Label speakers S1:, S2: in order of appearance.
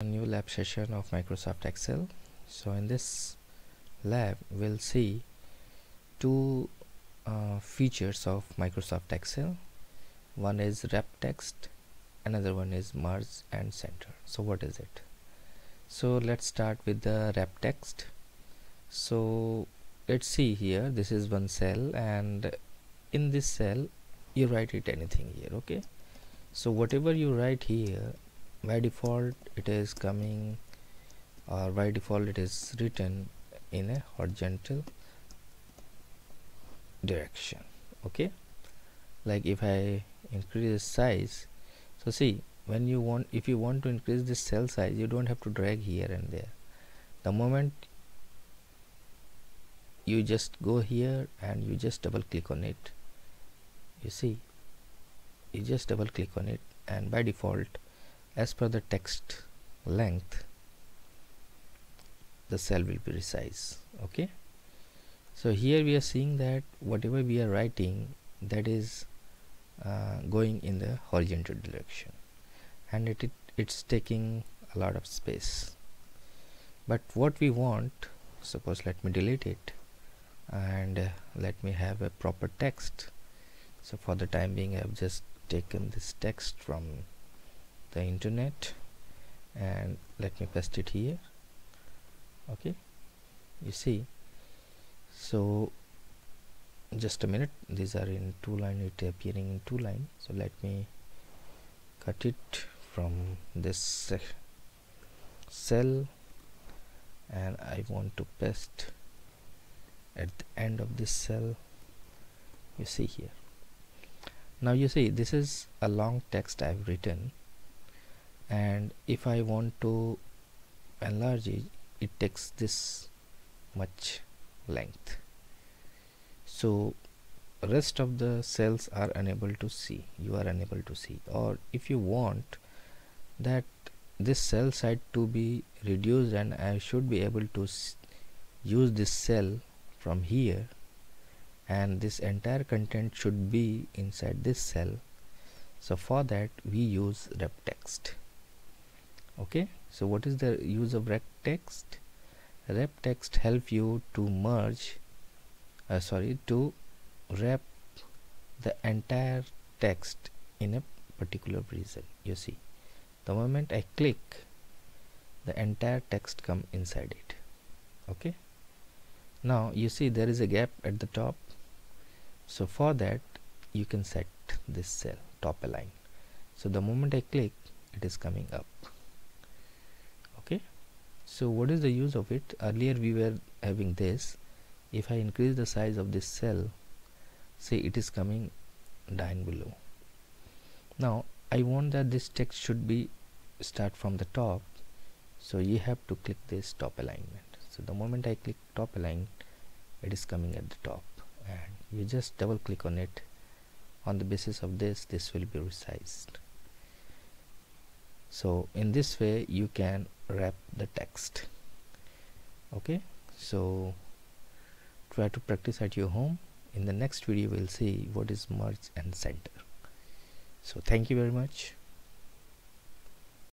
S1: a new lab session of Microsoft Excel. So in this lab we'll see two uh, features of Microsoft Excel. One is wrap text another one is merge and center. So what is it? So let's start with the wrap text. So let's see here. This is one cell and in this cell you write it anything here okay? So whatever you write here by default it is coming or by default it is written in a horizontal direction okay? Like if I increase the size so see when you want if you want to increase the cell size you don't have to drag here and there. The moment you just go here and you just double click on it you see you just double click on it and by default as per the text length the cell will be resized okay? So here we are seeing that whatever we are writing that is uh, going in the horizontal direction. And it, it it's taking a lot of space. But what we want suppose let me delete it and uh, let me have a proper text. So for the time being I have just taken this text from the internet. And let me paste it here. Okay. You see. So just a minute. These are in two line. It appearing in two line. So let me cut it from this cell. And I want to paste at the end of this cell. You see here. Now you see this is a long text I've written and if I want to enlarge it it takes this much length. So rest of the cells are unable to see. You are unable to see. Or if you want that this cell size to be reduced and I should be able to use this cell from here and this entire content should be inside this cell so for that we use wrap text okay so what is the use of wrap text? Wrap text help you to merge uh, sorry to wrap the entire text in a particular region you see the moment I click the entire text come inside it. Okay now you see there is a gap at the top. So for that you can set this cell top align so the moment I click it is coming up so what is the use of it? Earlier we were having this. If I increase the size of this cell say it is coming down below. Now I want that this text should be start from the top. So you have to click this top alignment. So the moment I click top align it is coming at the top. And you just double click on it. On the basis of this this will be resized. So in this way you can wrap the text. Okay? So try to practice at your home. In the next video we'll see what is merge and center. So thank you very much